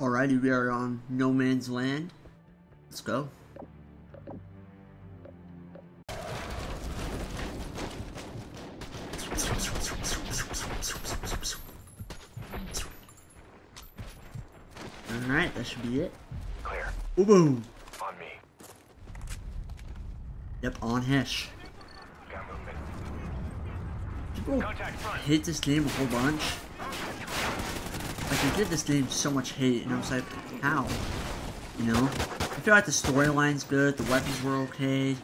Alrighty, we are on no man's land. Let's go. Alright, that should be it. Clear. Ooh, boom. On me. Yep, on Hesh. Got movement. People Contact front. hate this game a whole bunch. Like, they give this game so much hate, and I was like, how? You know? I feel like the storyline's good, the weapons were okay.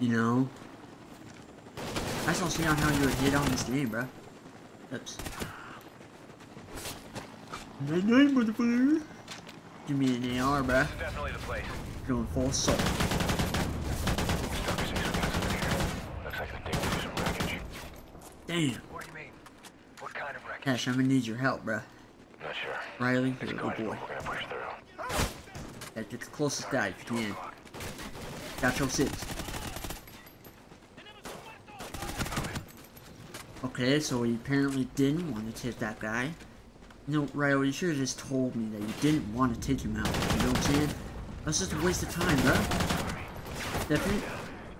You know? I just don't see how you would hate on this game, bro. Oops. Night night, motherfucker. Give me an AR, bro. Definitely the place. Going full assault. Stuck six guns in here. Looks like the dig will some wreckage. Damn. What do you mean? What kind of? Hesh, I'm gonna need your help, bro. Not sure. Riley, It's oh going, boy. but we're gonna push through. Gotta get the closest guy if you can. Got your six. Okay, so he apparently didn't want to take that guy. No, Riley, you should have just told me that you didn't want to take him out. You know what I'm saying? That's just a waste of time, bro. Definitely.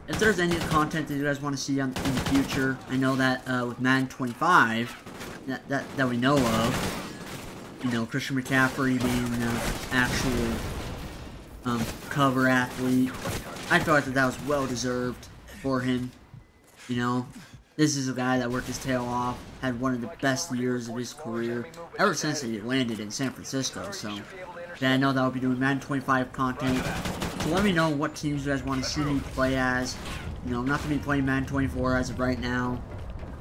If there's any content that you guys want to see on, in the future, I know that uh, with Madden 25, that, that, that we know of, you know, Christian McCaffrey being the actual um, cover athlete. I thought that that was well deserved for him. You know, this is a guy that worked his tail off, had one of the best years of his career ever since he landed in San Francisco. So, yeah, I know that I'll be doing Madden 25 content. So let me know what teams you guys want to see me play as. You know, I'm not gonna be playing Madden 24 as of right now.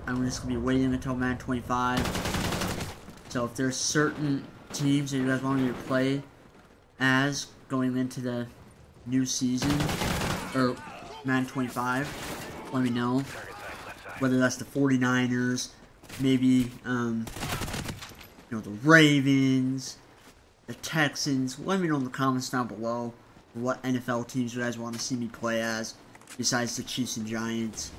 I'm just gonna be waiting until Madden 25. So if there's certain teams that you guys want me to play as going into the new season or Madden 25, let me know. Whether that's the 49ers, maybe um, you know the Ravens, the Texans. Let me know in the comments down below what NFL teams you guys want to see me play as, besides the Chiefs and Giants.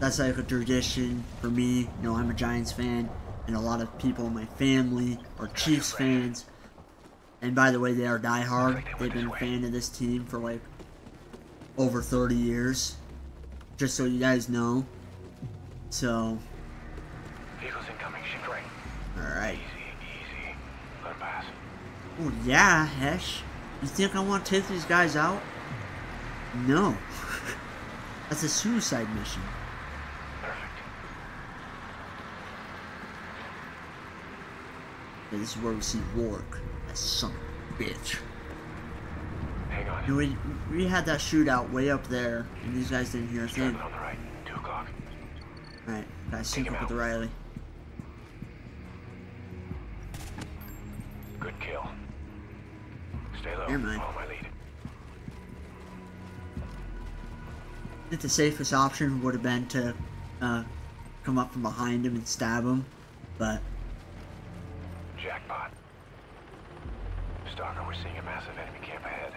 That's like a tradition for me. You know, I'm a Giants fan, and a lot of people in my family are Chiefs fans. And by the way, they are diehard. They've been a fan of this team for like over 30 years. Just so you guys know. So, Vehicles incoming. Shift right. alright. Easy, easy. Let pass. Oh, yeah, Hesh. You think I want to take these guys out? No. That's a suicide mission. Perfect. Yeah, this is where we see Rorke. That son of a bitch. Hang on. We, we had that shootout way up there, and these guys didn't hear a thing. On the right. Two o'clock. Alright, guys, sync up with Riley. Good kill. Stay low. Never mind. Follow my lead. I think the safest option would have been to uh, come up from behind him and stab him, but Jackpot. Stalker, we're seeing a massive enemy camp ahead.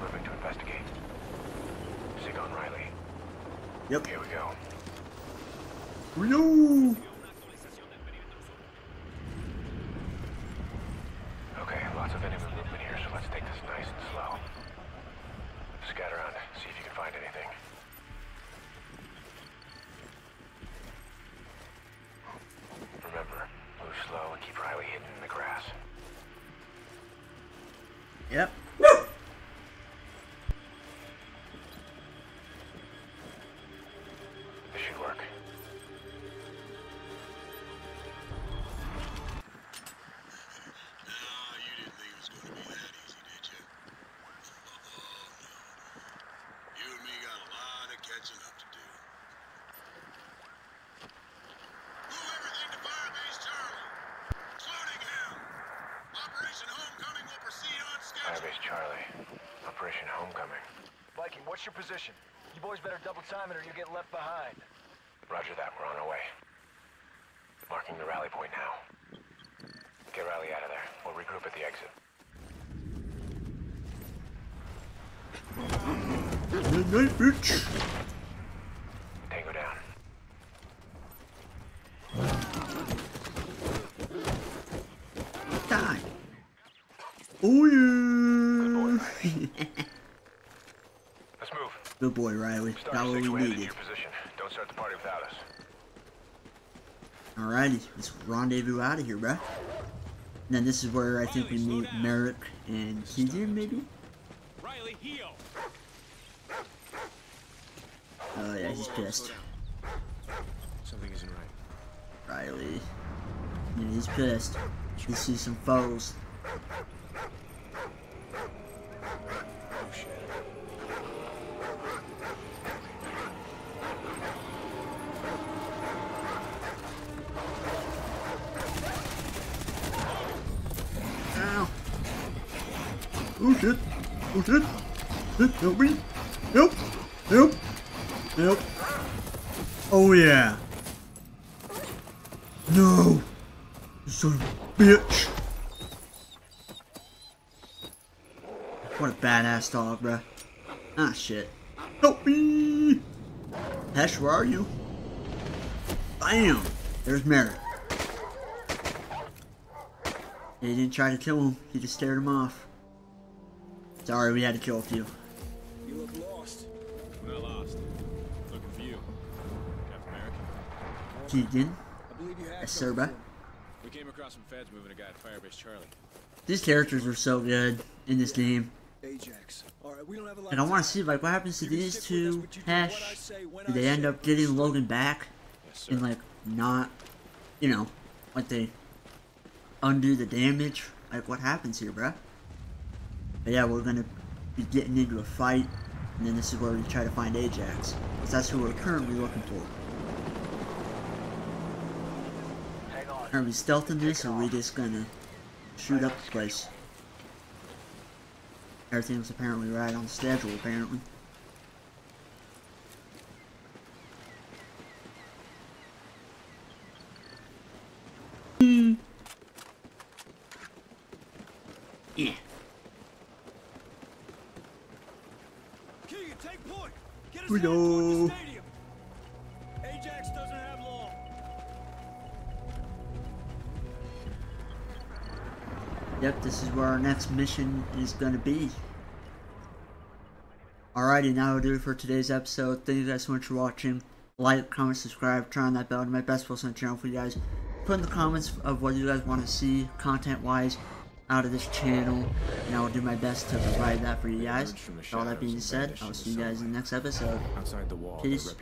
Moving to investigate. Sig on Riley. yep. Here we go. No! What's your position? You boys better double time it or you'll get left behind. Roger that, we're on our way. Marking the rally point now. Get Riley out of there. We'll regroup at the exit. Good night, bitch. Tango down. Oh boy, yeah. Let's move. Good boy, Riley. Got what we needed. Don't start the party without us. Alrighty, let's rendezvous out of here, bruh. And then this is where I think we meet Merrick and Keegan, maybe? Riley, heel. Oh yeah, he's pissed. Something isn't right. Riley. Yeah, he's pissed. He sees some foes. Oh shit! Oh shit! Help me! Help! Help! Help! Oh yeah! No! You son bitch! What a badass dog, bruh. Ah shit. Help me! Hesh, where are you? Bam! There's Merrick. He didn't try to kill him, he just scared him off. Sorry, we had to kill a few. You look lost. We're not lost. Looking for you. Captain America. Keegan, I believe you had yes sir. We came across some feds moving a guy at Firebase Charlie. These characters are so good in this game. Ajax. All right, we don't have a lot And I want to see, like, what happens to these stick us, two, but you do Hesh? Do they end up getting Logan back? Yes. And, like, not, you know, like they undo the damage? Like, what happens here, bruh? But yeah, we're gonna be getting into a fight, and then this is where we try to find Ajax. Because that's who we're currently looking for. Are we stealthing this, or are we just gonna shoot up the place? Everything's apparently right on schedule, apparently. Yeah. Keegan, take point. Get us We go. Ajax doesn't have long. Yep, this is where our next mission is gonna be. Alrighty, now we'll do it for today's episode. Thank you guys so much for watching. Like, comment, subscribe, turn on that bell to my best post on the channel for you guys. Put in the comments of what you guys want to see content-wise out of this channel, and I will do my best to provide that for you guys. Emerged from the With all that being said, I'll see you guys in the next episode. Outside the wall, Peace.